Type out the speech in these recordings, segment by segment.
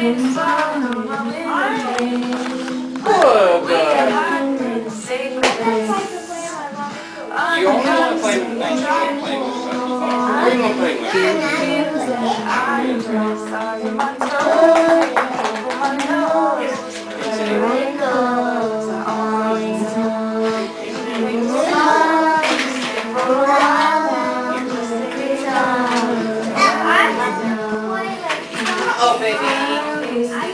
Good girl. You want to play with things you play with. Want to play with?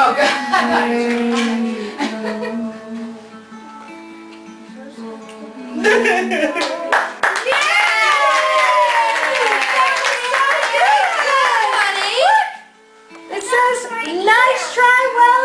Oh, God. Nice try, well.